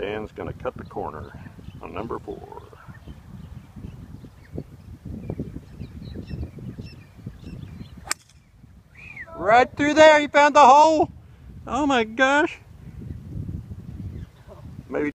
Dan's gonna cut the corner on number four. Right through there, you found the hole. Oh my gosh. Maybe